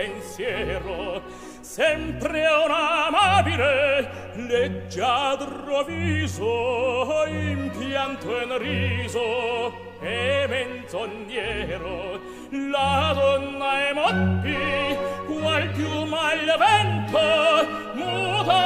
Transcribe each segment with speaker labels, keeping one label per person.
Speaker 1: pensiero sempre un amabile leggiadro viso impianto in riso e menzognero la donna e moppi qual più mal vento muta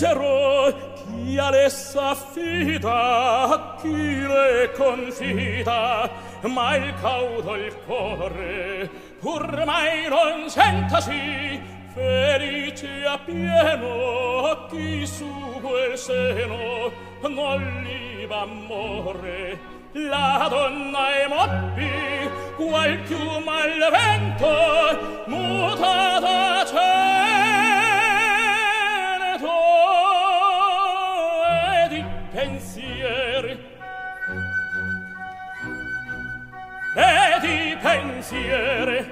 Speaker 1: userò chi a l'essa affida chi le confida ma il caudo il cuore pur mai non sentasi felice a pieno chi su quel seno non li va amore. La donna e moppi qual più al vento muta da cielo. pensiere.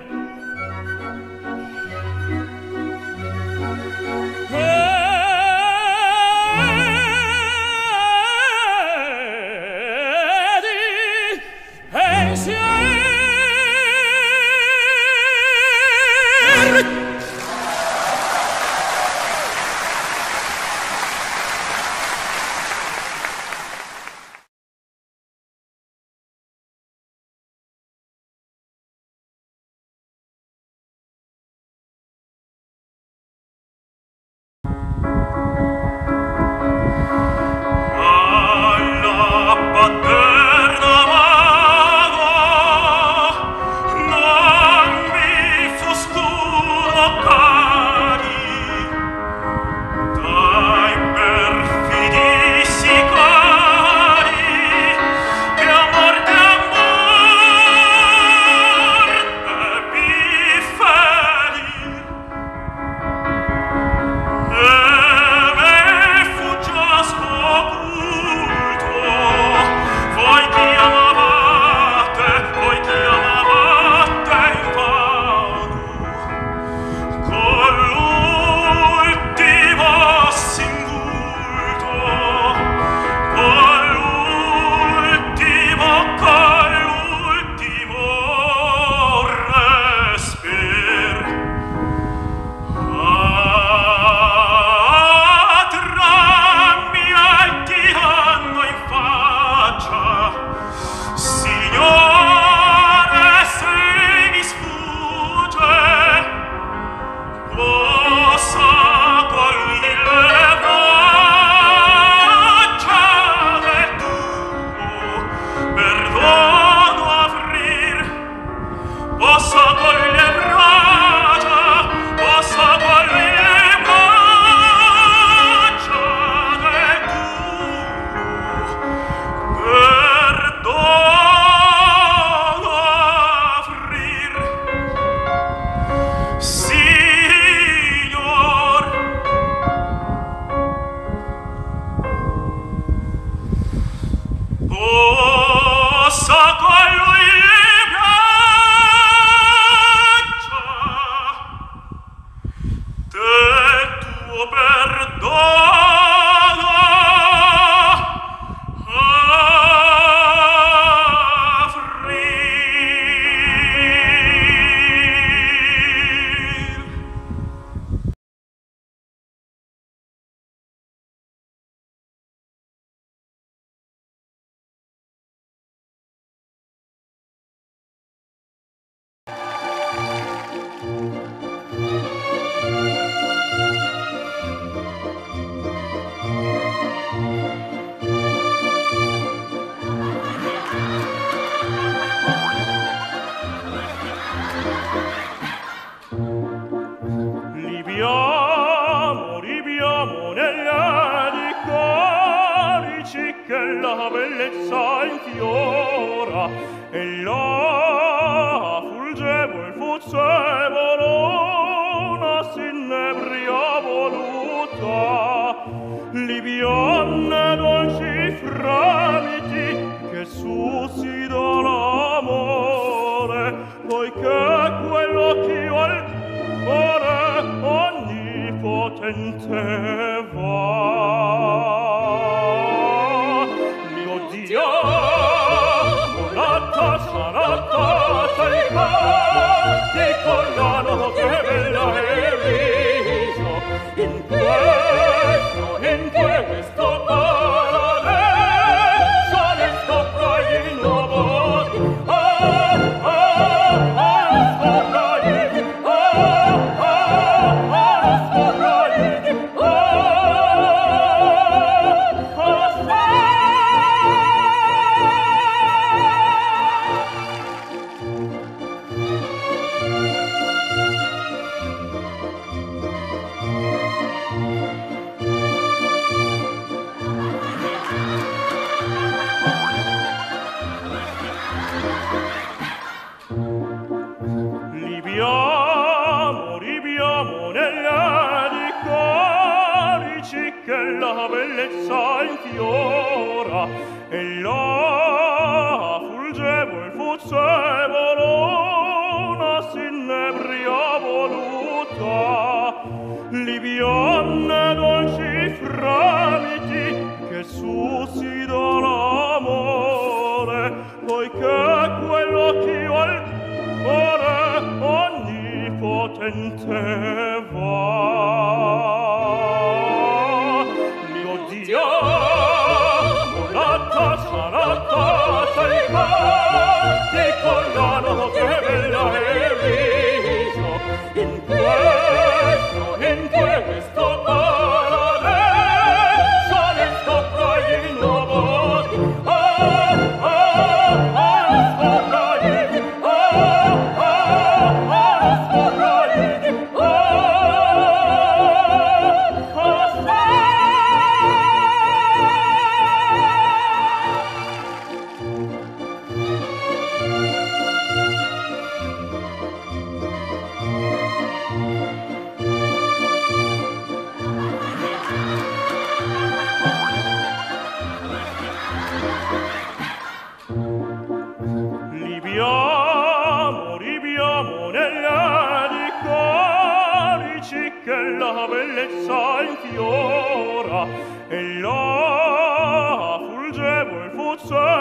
Speaker 1: Hey! bella di corici
Speaker 2: che la bellezza infiora. E la fulgevol fuzzevolo Liviamo, liviamo di corici che la bellezza infiora. E la fulgevol, fuzzevol, una sinebria libionne dolci fremiti che sussidano l'amore poiché quell'occhio al cuore onnipotente va.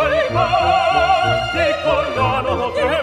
Speaker 2: sei parte con la notte